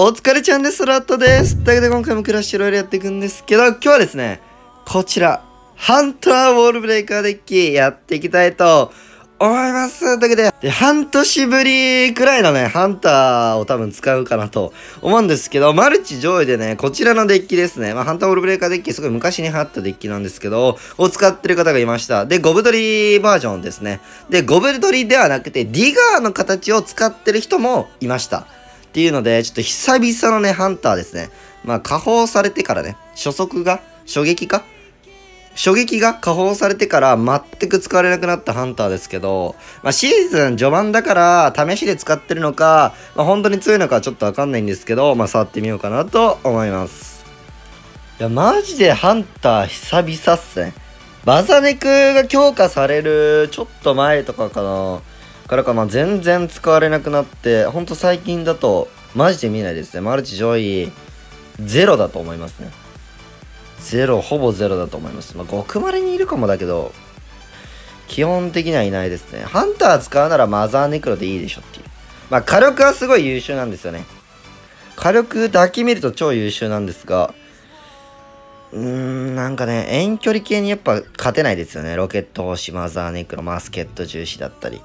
お疲れちゃんです、ラットです。というわけで今回もクラッシュロイヤルやっていくんですけど、今日はですね、こちら、ハンターウォールブレイカーデッキやっていきたいと思います。というわけで、で半年ぶりくらいのね、ハンターを多分使うかなと思うんですけど、マルチ上位でね、こちらのデッキですね。まあ、ハンターウォールブレイカーデッキすごい昔に流行ったデッキなんですけど、を使ってる方がいました。で、ゴブドリバージョンですね。で、ゴブドリではなくて、ディガーの形を使ってる人もいました。っていうので、ちょっと久々のね、ハンターですね。まあ、加砲されてからね、初速が、初撃か？初撃が加砲されてから全く使われなくなったハンターですけど、まあ、シーズン序盤だから試しで使ってるのか、まあ、本当に強いのかちょっとわかんないんですけど、まあ、触ってみようかなと思います。いや、マジでハンター久々っすね。バザネクが強化されるちょっと前とかかな。からかま全然使われなくなって、ほんと最近だとマジで見ないですね。マルチ上位ゼロだと思いますね。ゼロ、ほぼゼロだと思います。まあ、ごくまれにいるかもだけど、基本的にはいないですね。ハンター使うならマザーネクロでいいでしょっていう。まあ、火力はすごい優秀なんですよね。火力だけ見ると超優秀なんですが、うーん、なんかね、遠距離系にやっぱ勝てないですよね。ロケット星、マザーネクロ、マスケット重視だったり。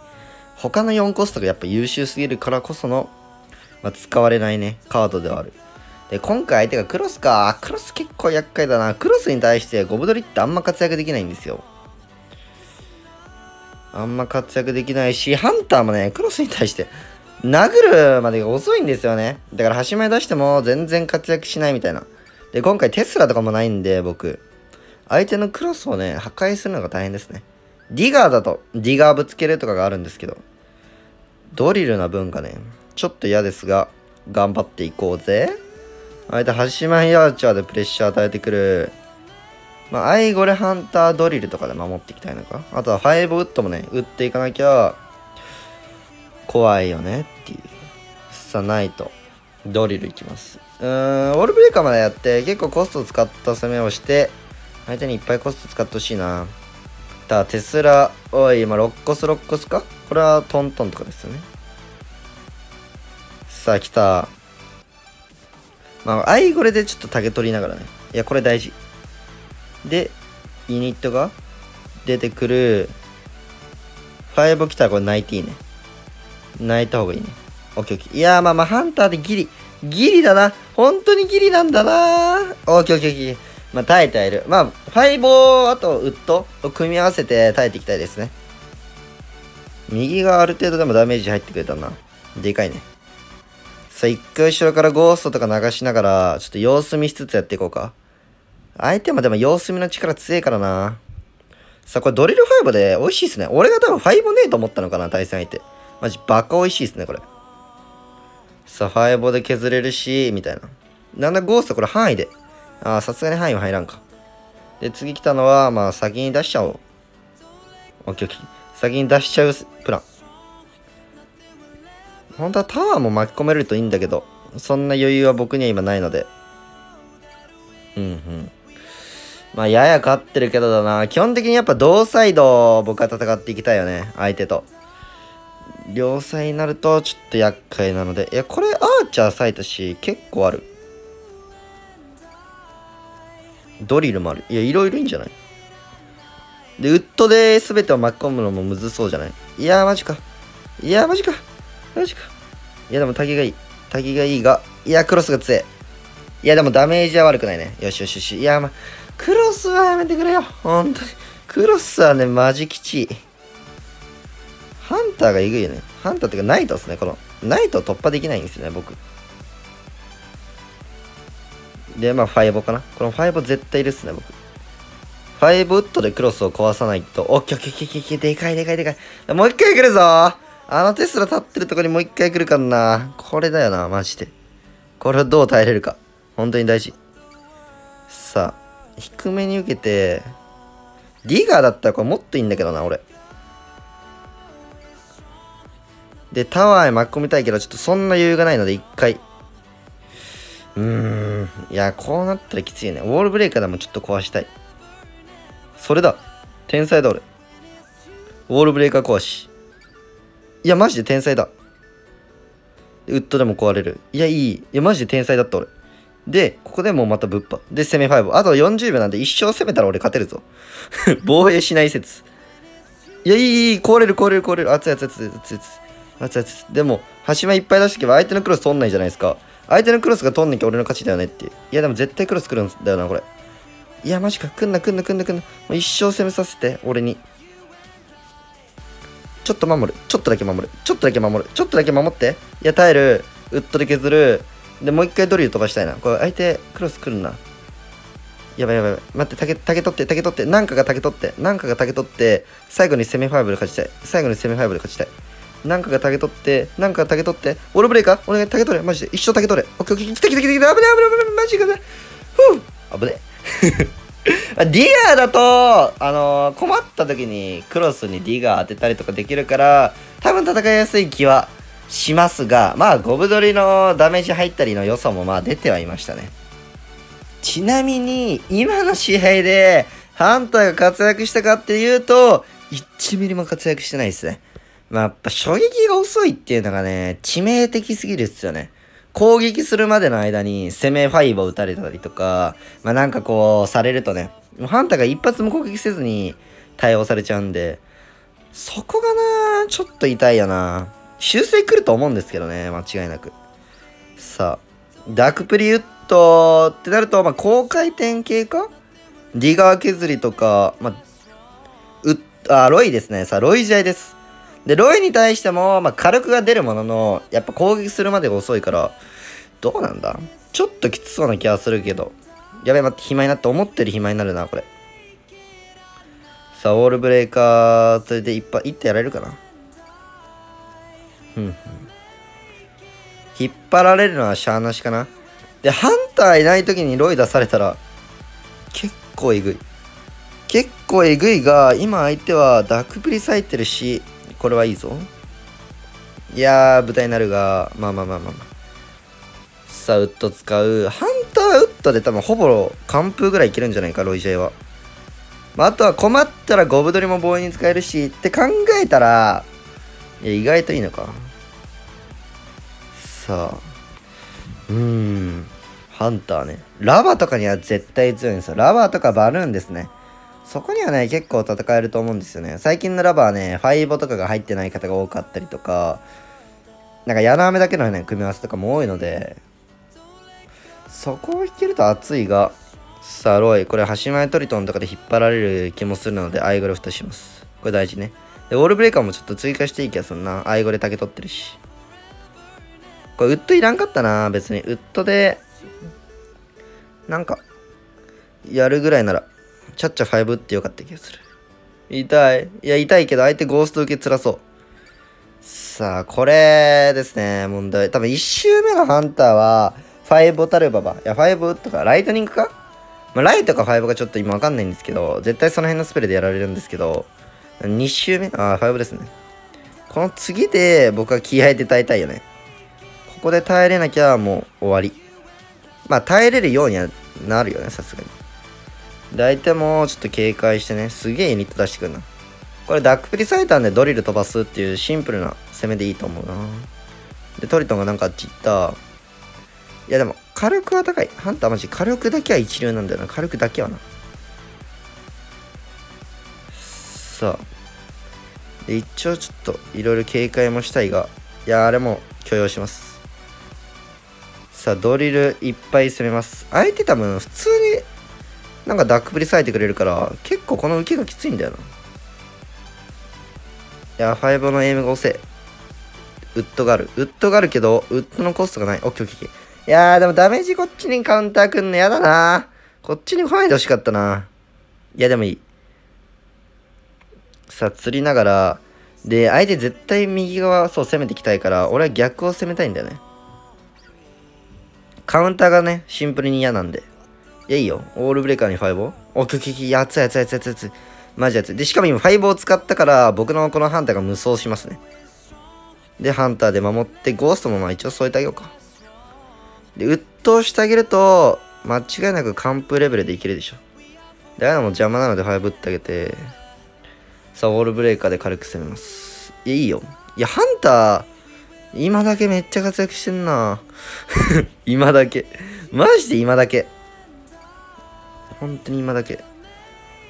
他の4コストがやっぱ優秀すぎるからこその、まあ、使われないね、カードではある。で、今回相手がクロスか。クロス結構厄介だな。クロスに対してゴブドリってあんま活躍できないんですよ。あんま活躍できないし、ハンターもね、クロスに対して殴るまでが遅いんですよね。だから端前出しても全然活躍しないみたいな。で、今回テスラとかもないんで、僕。相手のクロスをね、破壊するのが大変ですね。ディガーだと、ディガーぶつけるとかがあるんですけど、ドリルな分がね、ちょっと嫌ですが、頑張っていこうぜ。相手、端前アーチャーでプレッシャー与えてくる。まあ、アイゴレハンタードリルとかで守っていきたいのか。あとはファイブウッドもね、打っていかなきゃ、怖いよねっていう。さあ、ナイト。ドリルいきます。うーん、ウォールブレイカーまでやって、結構コスト使った攻めをして、相手にいっぱいコスト使ってほしいな。ただ、テスラ、おい、今、ロッコスロッコスか？これはトントンとかですよね。さあ、来た。まあ、アイゴレでちょっと竹取りながらね。いや、これ大事。で、ユニットが出てくる。ファイブ来たらこれ泣いていいね。泣いた方がいいね。オッケーオッケー。いやーまあまあ、ハンターでギリ。ギリだな。本当にギリなんだなオッケーオッケーオッケー。まあ、耐えてはいる。まあ、ファイブを、あと、ウッドを組み合わせて耐えていきたいですね。右がある程度でもダメージ入ってくれたな。でかいね。さあ、一回後ろからゴーストとか流しながら、ちょっと様子見しつつやっていこうか。相手もでも様子見の力強いからな。さあ、これドリル5で美味しいっすね。俺が多分5ねえと思ったのかな、対戦相手。マジバカ美味しいっすね、これ。さあ、5で削れるし、みたいな。なんだ、ゴーストこれ範囲で。ああ、さすがに範囲は入らんか。で、次来たのは、まあ、先に出しちゃおう。オッケーオッケー。先に出しちゃうプラン。本当はタワーも巻き込めるといいんだけど、そんな余裕は僕には今ないので。うんうん。まあ、やや勝ってるけどだな。基本的にやっぱ同サイド僕は戦っていきたいよね。相手と。両サイになるとちょっと厄介なので。いや、これアーチャーサイトし、結構ある。ドリルもある。いや、いろいろいいんじゃない？で、ウッドで全てを巻き込むのもむずそうじゃない？いやー、マジか。いやー、マジか。マジか。いや、でも滝がいい。滝がいいが。いや、クロスが強い。いや、でもダメージは悪くないね。よしよしよし。いや、ま、クロスはやめてくれよ。ほんとに。クロスはね、マジきちい。ハンターがえぐいよね。ハンターってか、ナイトですね。この、ナイトを突破できないんですよね、僕。で、まあ、ファイボかな。このファイボ絶対いるっすね、僕。ファイブウッドでクロスを壊さないと。オッケーオッケーオッケーオッケー。でかいでかいでかい。もう一回来るぞあのテスラ立ってるとこにもう一回来るかな。これだよな、マジで。これをどう耐えれるか。本当に大事。さあ、低めに受けて、ディガーだったらこれもっといいんだけどな、俺。で、タワーへ巻き込みたいけど、ちょっとそんな余裕がないので、一回。うーん。いや、こうなったらきついね。ウォールブレイカーでもちょっと壊したい。それだ。天才だ、俺。ウォールブレイカー壊し。いや、マジで天才だ。ウッドでも壊れる。いや、いい。いや、マジで天才だった、俺。で、ここでもうまたぶっぱ。で、攻め5。あと40秒なんで一生攻めたら俺勝てるぞ。防衛しない説。いや、いい、いい、壊れる、壊れる、壊れる。熱い、熱い、熱い、熱い、熱い、熱い。でも、端前いっぱい出してけば相手のクロス取んないじゃないですか。相手のクロスが取んなきゃ俺の勝ちだよねっていう。いや、でも絶対クロス来るんだよな、これ。いや、マジか。来んな、来んな、来んな、来んな。もう一生攻めさせて、俺に。ちょっと守る。ちょっとだけ守る。ちょっとだけ守る。ちょっとだけ守って。いや、耐える。ウッドで削る。で、もう一回ドリル飛ばしたいな。これ、相手、クロス来るな。やばいやばいやばい。待って、竹、竹取って、竹取って。なんかが竹取って。なんかが竹取って、最後に攻めファイブで勝ちたい。最後に攻めファイブで勝ちたい。なんかが竹取って、なんかが竹取って、ウォルブレイカー？お願い、竹取れ。マジで。一生竹取れ。オッケーオッケー。来た来た来た来た。危ね危ね危ね。マジかね。ふう。危ね。ディガーだと、あのー、困った時にクロスにディガー当てたりとかできるから、多分戦いやすい気はしますが、まあ、ゴブドリのダメージ入ったりの良さもまあ出てはいましたね。ちなみに、今の試合で、ハンターが活躍したかっていうと、1ミリも活躍してないですね。まあ、やっぱ初撃が遅いっていうのがね、致命的すぎるっすよね。攻撃するまでの間に攻めファイボを打たれたりとか、まあなんかこう、されるとね、もうハンターが一発も攻撃せずに対応されちゃうんで、そこがなちょっと痛いよな修正来ると思うんですけどね、間違いなく。さあ、ダークプリウッドってなると、まあ高回転系か？ディガー削りとか、まあ、うあ、ロイですね。さあ、ロイ試合です。で、ロイに対しても、まあ、火力が出るものの、やっぱ攻撃するまでが遅いから、どうなんだ？ちょっときつそうな気はするけど。やべえ、待って、暇になって、思ってる暇になるな、これ。さあ、オールブレーカー、それで一発、一手やられるかな？ふん。引っ張られるのはしゃーなしかな？で、ハンターいない時にロイ出されたら、結構えぐい。結構えぐいが、今相手はダークプリ咲いてるし、これはいいぞ。いやー、舞台になるが、まあまあまあまあまあ。さあ、ウッド使う。ハンターウッドで多分ほぼ完封ぐらいいけるんじゃないか、ロイジェイは。まあ、あとは困ったらゴブドリも防衛に使えるし、って考えたら、いや、意外といいのか。さあ。うーん。ハンターね。ラバとかには絶対強いんですよ。ラバーとかバルーンですね。そこにはね、結構戦えると思うんですよね。最近のラバーね、ファイボとかが入ってない方が多かったりとか、なんか柳雨だけのね、組み合わせとかも多いので、そこを引けると熱いが、さあ、ロイ、これ、端前トリトンとかで引っ張られる気もするので、アイゴレ蓋します。これ大事ね。で、オールブレーカーもちょっと追加していい気がするな。アイゴレ竹取ってるし。これ、ウッドいらんかったな、別に。ウッドで、なんか、やるぐらいなら、チャッチャ5ってよかった気がする。痛い。いや、痛いけど相手ゴースト受け辛そう。さあ、これですね、問題。多分1周目のハンターは、5ボタルババ。いや、5とか、ライトニングか？まあ、ライトか5がちょっと今わかんないんですけど、絶対その辺のスペルでやられるんですけど、2周目？あ、5ですね。この次で僕は気合で耐えたいよね。ここで耐えれなきゃもう終わり。まあ耐えれるようにはなるよね、さすがに。相手もうちょっと警戒してね、すげえユニット出してくるな。これダックプリサイタンでドリル飛ばすっていうシンプルな攻めでいいと思うな。で、トリトンがなんかあっち行った。いやでも、火力は高い。ハンターマジ火力だけは一流なんだよな。火力だけはな。さあ。で、一応ちょっといろいろ警戒もしたいが、いや、あれも許容します。さあ、ドリルいっぱい攻めます。相手多分普通になんかダックプリ咲いてくれるから、結構この受けがきついんだよな。いや、5のエイムが遅い。ウッドがある。ウッドがあるけど、ウッドのコストがない。オッケーオッケー。いやー、でもダメージこっちにカウンターくんのやだなこっちに来ないでほしかったないや、でもいい。さあ、釣りながら、で、相手絶対右側、そう、攻めていきたいから、俺は逆を攻めたいんだよね。カウンターがね、シンプルに嫌なんで。いや、いいよ。オールブレーカーにファイボーおききき、やつやつやつやつやつ。マジやつ。で、しかも今ファイボーを使ったから、僕のこのハンターが無双しますね。で、ハンターで守って、ゴーストもまあ一応添えてあげようか。で、鬱陶してあげると、間違いなく完封レベルでいけるでしょ。で、ああいうのも邪魔なのでファイブってあげて、さあ、オールブレーカーで軽く攻めます。いや、いいよ。いや、ハンター、今だけめっちゃ活躍してんな 今だけ。マジで今だけ。本当に今だけ。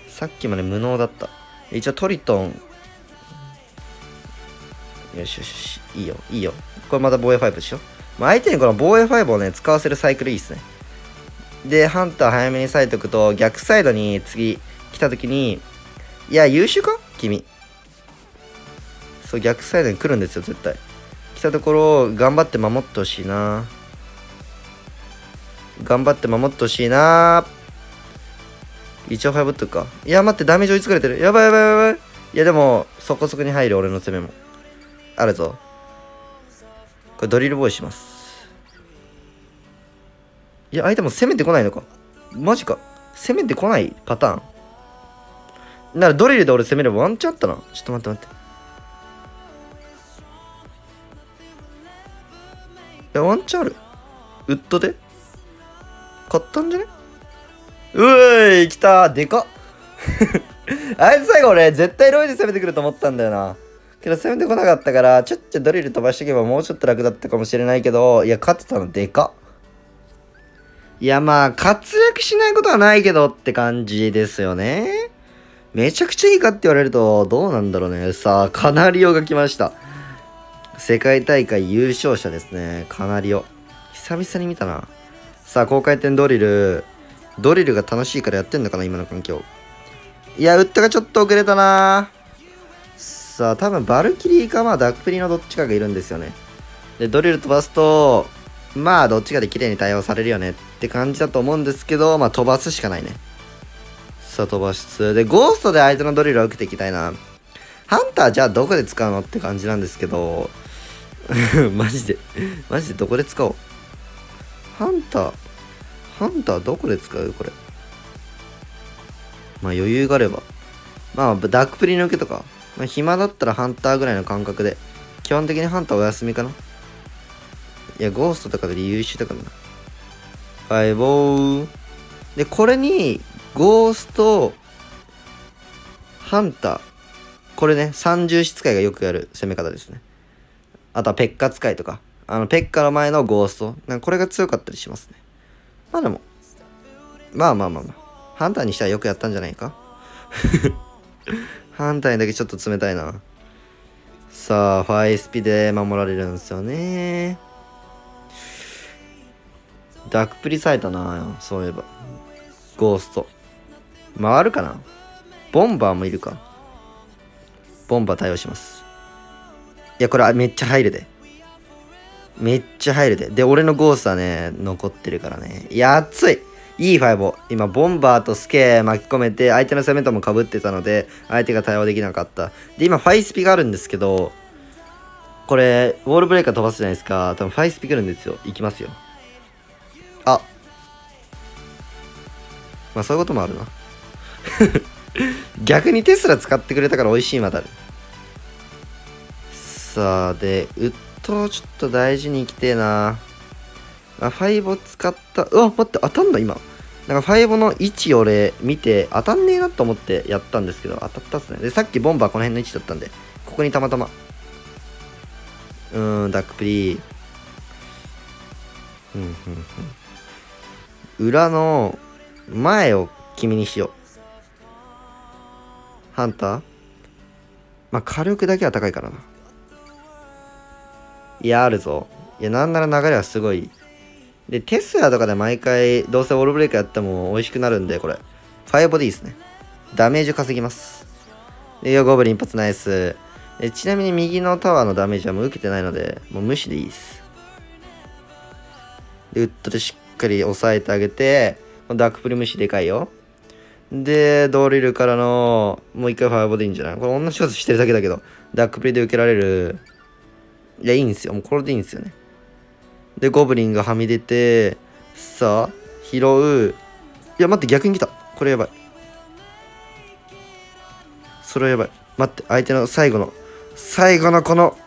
さっきまで無能だった。一応トリトン。よしよしよし。いいよ、いいよ。これまた防衛5でしょ。まあ、相手にこの防衛5をね、使わせるサイクルいいっすね。で、ハンター早めに割いとくと、逆サイドに次来た時に、いや、優秀か？君。そう、逆サイドに来るんですよ、絶対。来たところ、頑張って守ってほしいな。頑張って守ってほしいな。一応ファイブっとくか。いや、待って、ダメージ追いつかれてる。やばいやばいやばい。いや、でも、そこそこに入る、俺の攻めも。あるぞ。これドリルボーイします。いや、相手も攻めてこないのか。マジか。攻めてこないパターン。ならドリルで俺攻めればワンチャンあったな。ちょっと待って待って。いや、ワンチャンある。ウッドで？買ったんじゃね？うーい来たでかっ あいつ最後俺絶対ロイで攻めてくると思ったんだよな。けど攻めてこなかったから、ちょっとドリル飛ばしていけばもうちょっと楽だったかもしれないけど、いや、勝ってたのでかっ。いや、まあ、活躍しないことはないけどって感じですよね。めちゃくちゃいいかって言われると、どうなんだろうね。さあ、カナリオが来ました。世界大会優勝者ですね。カナリオ。久々に見たな。さあ、高回転ドリル。ドリルが楽しいからやってんのかな今の環境。いや、ウッドがちょっと遅れたなさあ、多分バルキリーかまあダックプリのどっちかがいるんですよね。で、ドリル飛ばすと、まあどっちかで綺麗に対応されるよねって感じだと思うんですけど、まあ飛ばすしかないね。さあ飛ばしつで、ゴーストで相手のドリルを受けていきたいな。ハンターじゃあどこで使うのって感じなんですけど、マジで、マジでどこで使おう。ハンター、ハンターどこで使う？これ。まあ余裕があれば。まあダークプリ抜けとか。まあ、暇だったらハンターぐらいの感覚で。基本的にハンターお休みかないや、ゴーストとかで優秀だからな。ファイボー。で、これに、ゴースト、ハンター。これね、三重使いがよくやる攻め方ですね。あとはペッカ使いとか。あの、ペッカの前のゴースト。なんかこれが強かったりしますね。まあでも、まあまあまあまあ。ハンターにしてはよくやったんじゃないか？反対だけちょっと冷たいな。さあ、ファイスピで守られるんですよね。ダックプリされたな、そういえば。ゴースト。回るかな？ボンバーもいるか？ボンバー対応します。いや、これめっちゃ入るで。めっちゃ入るで。で、俺のゴースはね、残ってるからね。いや、熱いいいファイボ今、ボンバーとスケ巻き込めて、相手の攻めとも被ってたので、相手が対応できなかった。で、今、ファイスピがあるんですけど、これ、ウォールブレーカー飛ばすじゃないですか。多分、ファイスピ来るんですよ。いきますよ。あ。まあ、そういうこともあるな。逆にテスラ使ってくれたから美味しいまださあ、で、ウッドちょっと大事にいきてえな。あ、ファイボ使った。うわ、待って、当たんだ、今。なんかファイボの位置俺見て当たんねえなと思ってやったんですけど、当たったっすね。で、さっきボンバーこの辺の位置だったんで、ここにたまたま。うーん、ダックプリー。うん、うん、うん。裏の前を君にしよう。ハンター？まあ、火力だけは高いからな。いや、あるぞ。いや、なんなら流れはすごいで、テスラとかで毎回、どうせオールブレイクやっても美味しくなるんで、これ。ファイアボディですね。ダメージ稼ぎます。で、ゴブリン一発ナイス。ちなみに右のタワーのダメージはもう受けてないので、もう無視でいいです。で、ウッドでしっかり押さえてあげて、ダークプリ無視でかいよ。で、ドリルからの、もう一回ファイアボディいいんじゃない？これ同じことしてるだけだけど、ダークプリで受けられる。いや、いいんですよ。もうこれでいいんですよね。で、ゴブリンがはみ出て、さあ、拾う。いや、待って、逆に来た。これやばい。それはやばい。待って、相手の最後の、最後のこの、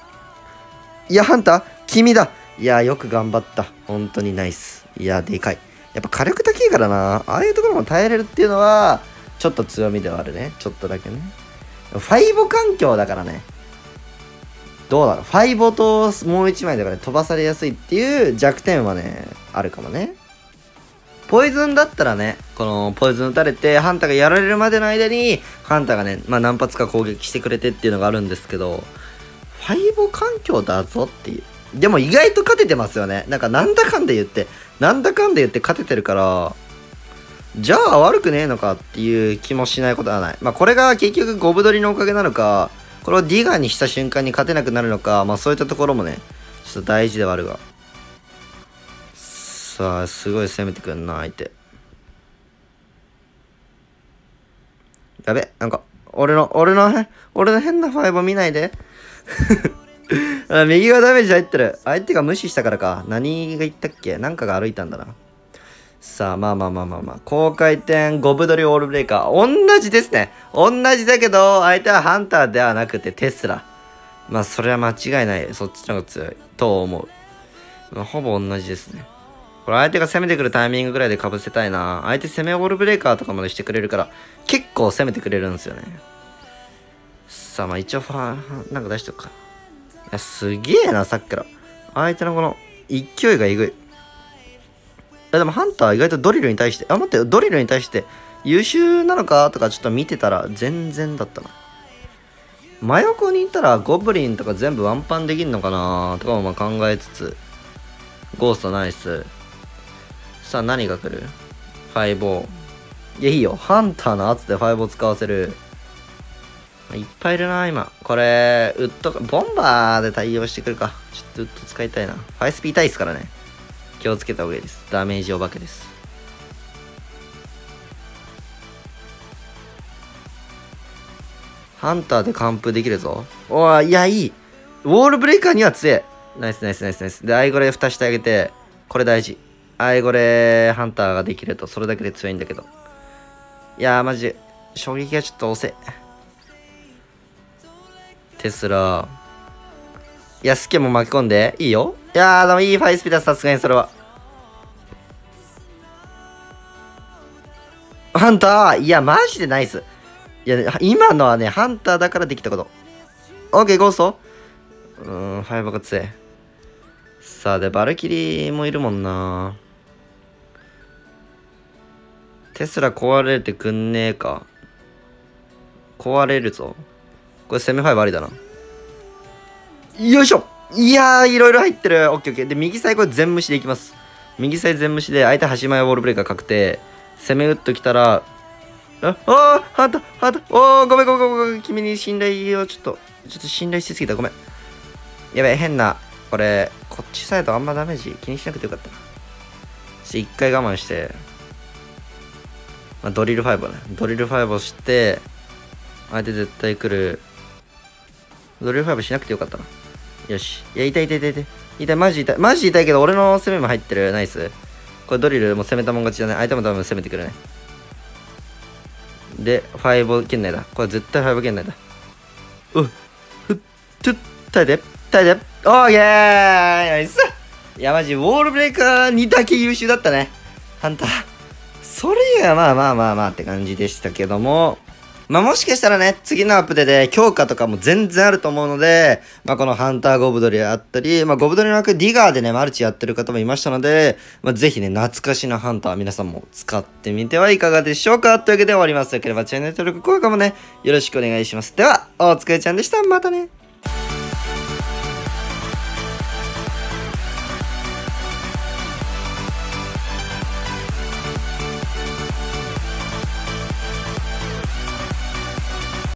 いや、ハンター？君だいや、よく頑張った。本当にナイス。いや、でかい。やっぱ火力高いからな。ああいうところも耐えれるっていうのは、ちょっと強みではあるね。ちょっとだけね。ファイボ環境だからね。どうだろうファイボともう1枚だから飛ばされやすいっていう弱点はね、あるかもね。ポイズンだったらね、このポイズン打たれて、ハンターがやられるまでの間に、ハンターがね、まあ何発か攻撃してくれてっていうのがあるんですけど、ファイボ環境だぞっていう。でも意外と勝ててますよね。なんかなんだかんだ言って、なんだかんだ言って勝ててるから、じゃあ悪くねえのかっていう気もしないことはない。まあこれが結局ゴブドリのおかげなのか、これをディガーにした瞬間に勝てなくなるのか、まあそういったところもね、ちょっと大事ではあるが。さあ、すごい攻めてくんな、相手。やべ、なんか、俺の、俺の、俺の変なファイブ見ないで。右がダメージ入ってる。相手が無視したからか。何が言ったっけ？なんかが歩いたんだな。さあ、まあまあまあまあまあ。高回転ゴブドリオールブレーカー。同じですね。同じだけど、相手はハンターではなくてテスラ。まあ、それは間違いない。そっちの方が強い。と思う。まあ、ほぼ同じですね。これ相手が攻めてくるタイミングぐらいで被せたいな。相手攻めオールブレーカーとかまでしてくれるから、結構攻めてくれるんですよね。さあ、まあ一応ファー、なんか出しとくか。いや、すげえな、さっきから。相手のこの、勢いがえぐい。やでもハンター意外とドリルに対して、あ、待って、ドリルに対して優秀なのかとかちょっと見てたら全然だったな。真横にいたらゴブリンとか全部ワンパンできんのかなとかもまあ考えつつ、ゴーストナイス。さあ何が来る？ファイボー。いや、いいよ。ハンターの圧でファイボー使わせる。いっぱいいるな、今。これ、ウッド、ボンバーで対応してくるか。ちょっとウッド使いたいな。ファイスピー痛いですからね。気をつけた方がいいです。ダメージお化けです。ハンターで完封できるぞ。おー、いや、いい。ウォールブレイカーには強い。ナイスナイスナイスナイス。で、アイゴレ蓋してあげて、これ大事。アイゴレハンターができると、それだけで強いんだけど。いやー、マジ衝撃がちょっと遅い。テスラ。いや、スケも巻き込んで。いいよ。いやー、でもいいファイスピーだ、さすがにそれは。ハンターいや、マジでナイス。いや、今のはね、ハンターだからできたこと。オッケー、ゴーストうーん、ファイブが強い。さあ、で、バルキリーもいるもんな。テスラ壊れてくんねえか。壊れるぞ。これ攻めファイブありだな。よいしょいやー、いろいろ入ってる。オッケーオッケー。で、右サイこれ全無視でいきます。右サイ全無視で、相手端前ウォールブレーカー確定。攻め打っときたら、あ、あー、ハンタ、ハンタ、おー、ごめんごめんごめん。君に信頼をちょっと、ちょっと信頼しすぎた。ごめん。やべえ、変な。これ、こっちサイドあんまダメージ気にしなくてよかった。ち一回我慢して、まあ、ドリル5をね、ドリル5をして、相手絶対来る。ドリル5しなくてよかったな。よし。いや、痛い痛い痛い痛い。痛い、マジ痛い。マジ痛いけど、俺の攻めも入ってる。ナイス。これドリルも攻めたもん勝ちだね。相手も多分攻めてくるね。で、5圏内だ。これ絶対5圏内だ。うっ、ふっ、とっ、耐えて、耐えて。オーケーナイスいや、マジ、ウォールブレーカー2だけ優秀だったね。ハンター。それ以外はまあまあまあまあって感じでしたけども、まあ、もしかしたらね、次のアップデで強化とかも全然あると思うので、まあ、このハンターゴブドリあったり、まあ、ゴブドリの枠ディガーでね、マルチやってる方もいましたので、まあ、ぜひね、懐かしのハンター皆さんも使ってみてはいかがでしょうかというわけで終わります。よければチャンネル登録、高評価もね、よろしくお願いします。では、お疲れちゃんでした。またね。